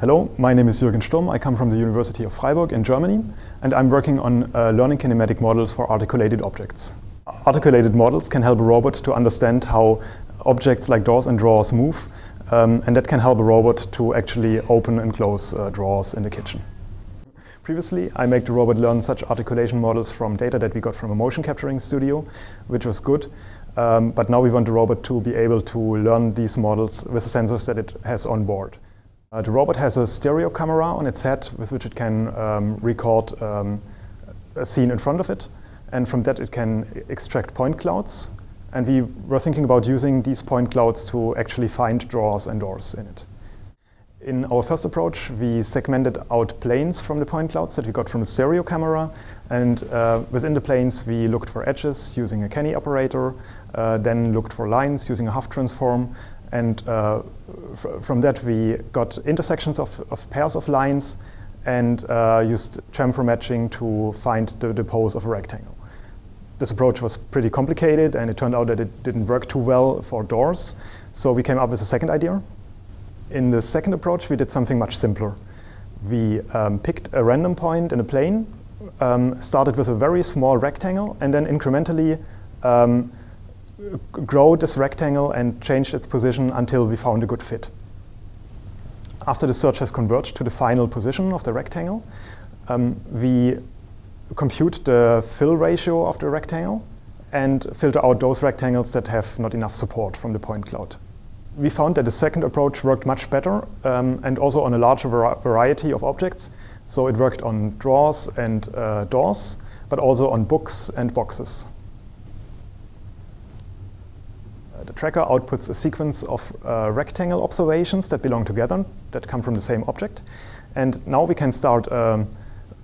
Hello, my name is Jürgen Sturm. I come from the University of Freiburg in Germany, and I'm working on uh, learning kinematic models for articulated objects. Articulated models can help a robot to understand how objects like doors and drawers move, um, and that can help a robot to actually open and close uh, drawers in the kitchen. Previously, I made the robot learn such articulation models from data that we got from a motion capturing studio, which was good. Um, but now we want the robot to be able to learn these models with the sensors that it has on board. Uh, the robot has a stereo camera on its head with which it can um, record um, a scene in front of it. And from that it can extract point clouds. And we were thinking about using these point clouds to actually find drawers and doors in it. In our first approach, we segmented out planes from the point clouds that we got from the stereo camera. And uh, within the planes, we looked for edges using a Canny operator, uh, then looked for lines using a Hough transform, and uh, from that, we got intersections of, of pairs of lines and uh, used chamfer matching to find the, the pose of a rectangle. This approach was pretty complicated, and it turned out that it didn't work too well for doors. So we came up with a second idea. In the second approach, we did something much simpler. We um, picked a random point in a plane, um, started with a very small rectangle, and then incrementally um, grow this rectangle and change its position until we found a good fit. After the search has converged to the final position of the rectangle, um, we compute the fill ratio of the rectangle and filter out those rectangles that have not enough support from the point cloud. We found that the second approach worked much better um, and also on a larger variety of objects. So it worked on drawers and uh, doors, but also on books and boxes. The tracker outputs a sequence of uh, rectangle observations that belong together, that come from the same object. And now we can start an um,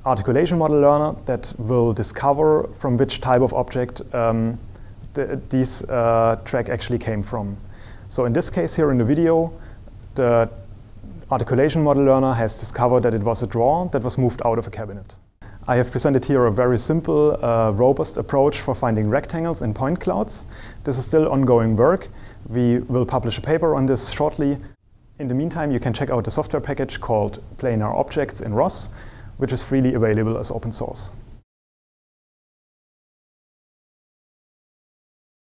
articulation model learner that will discover from which type of object um, uh, track actually came from. So in this case here in the video, the articulation model learner has discovered that it was a drawer that was moved out of a cabinet. I have presented here a very simple, uh, robust approach for finding rectangles in point clouds. This is still ongoing work. We will publish a paper on this shortly. In the meantime, you can check out the software package called Planar Objects in ROS, which is freely available as open source.